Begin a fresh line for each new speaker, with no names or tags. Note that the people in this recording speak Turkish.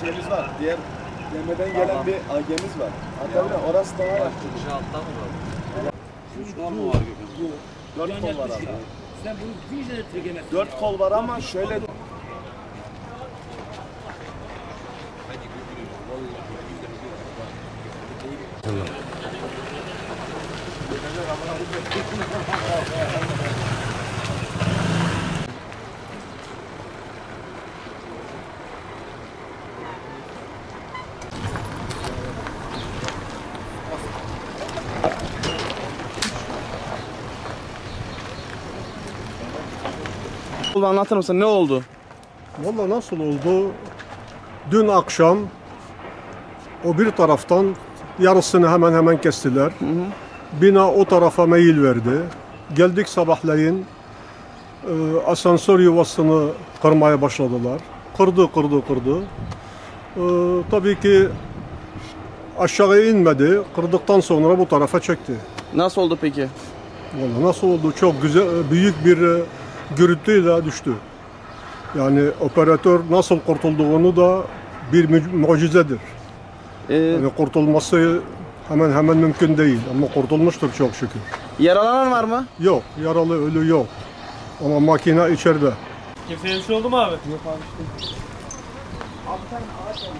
şeyimiz var. Diğer gemeden gelen tamam. bir AG'miz var. Antalya orası daha var.
Kırıcı altta mı var? Üç kol mu var Gökhan?
Dört kol var abi.
Sen bunu bir jeneratör gemezsin.
Dört kol var ama şöyle... Hadi gülüyor. Vallahi.
Anlatır mısın ne oldu?
Valla nasıl oldu? Dün akşam o bir taraftan yarısını hemen hemen kestiler. Bina o tarafa meyil verdi. Geldik sabahleyin e, asansör yuvasını kırmaya başladılar. Kırdı, kırdı, kırdı. E, tabii ki aşağıya inmedi. Kırdıktan sonra bu tarafa çekti.
Nasıl oldu peki?
Valla nasıl oldu? Çok güzel, büyük bir e, gürültüyle düştü. Yani operatör nasıl kurtulduğunu da bir mucizedir.
Ee,
Yani kurtulması hemen hemen mümkün değil ama kurtulmuştur çok şükür.
yaralanan var mı?
Yok, yaralı ölü yok. Ama makine içeride.
Kimseye bir şey oldu mu abi?
Abi sen ağaç.